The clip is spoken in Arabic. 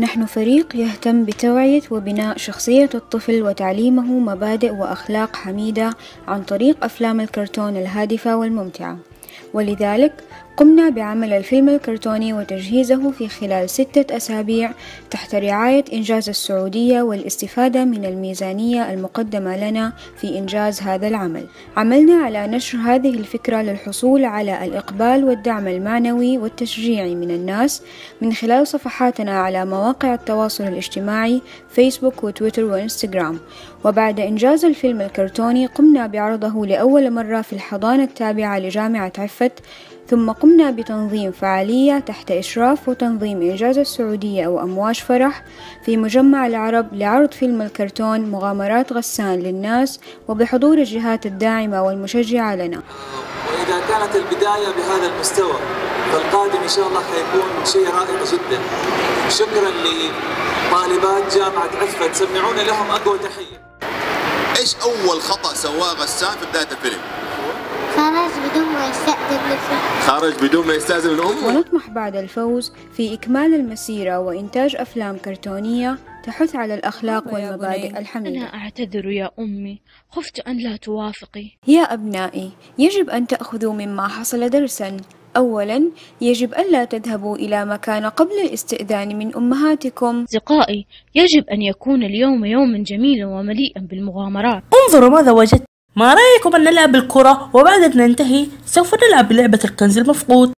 نحن فريق يهتم بتوعية وبناء شخصية الطفل وتعليمه مبادئ وأخلاق حميدة عن طريق أفلام الكرتون الهادفة والممتعة. ولذلك قمنا بعمل الفيلم الكرتوني وتجهيزه في خلال ستة أسابيع تحت رعاية إنجاز السعودية والاستفادة من الميزانية المقدمة لنا في إنجاز هذا العمل. عملنا على نشر هذه الفكرة للحصول على الإقبال والدعم المعنوي والتشجيعي من الناس من خلال صفحاتنا على مواقع التواصل الاجتماعي فيسبوك وتويتر وإنستغرام. وبعد إنجاز الفيلم الكرتوني قمنا بعرضه لأول مرة في الحضانة التابعة لجامعة عفت ثم قمنا بتنظيم فعالية تحت إشراف وتنظيم إنجاز السعودية وأمواج فرح في مجمع العرب لعرض فيلم الكرتون مغامرات غسان للناس وبحضور الجهات الداعمة والمشجعة لنا. وإذا كانت البداية بهذا المستوى فالقادم إن شاء الله حيكون شيء رائع جدا. شكرا لطالبات جامعة عفت سمعونا لهم أقوى تحية. إيش أول خطأ سواه غسان في بداية الفيلم؟ خرج بدون ما يستأذن من خرج بدون ما يستأذن من امه ونطمح بعد الفوز في إكمال المسيرة وإنتاج أفلام كرتونية تحث على الأخلاق والمبادئ الحميدة. أنا أعتذر يا أمي. خفت أن لا توافقي. يا أبنائي يجب أن تأخذوا مما حصل درسا. أولا يجب ألا تذهبوا إلى مكان قبل الاستئذان من أمهاتكم. أصدقائي يجب أن يكون اليوم يوما جميلا ومليئا بالمغامرات. انظروا ماذا وجدت ما رأيكم أن نلعب الكرة؟ وبعد أن ننتهي سوف نلعب بلعبة الكنز المفقود.